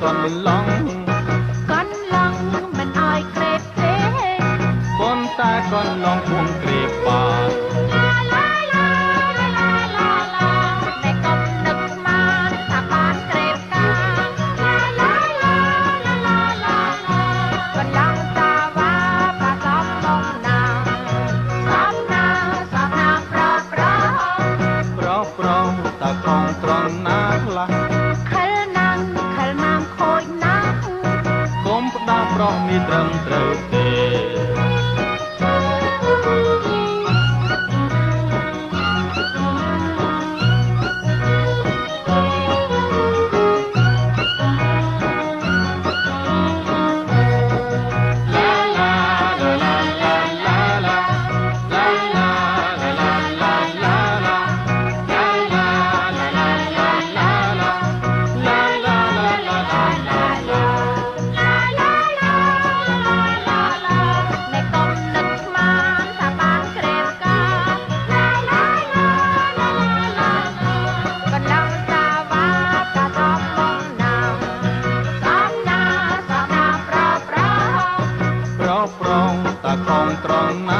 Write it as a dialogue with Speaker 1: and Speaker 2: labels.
Speaker 1: កូនមិនឡង
Speaker 2: កូនឡងមិនអោយក្រេបទេ
Speaker 1: ប៉ុន្តែកូនឡងពួងក្រេបបា ប្រុសមានត្រឹមត្រូវទេ tron tron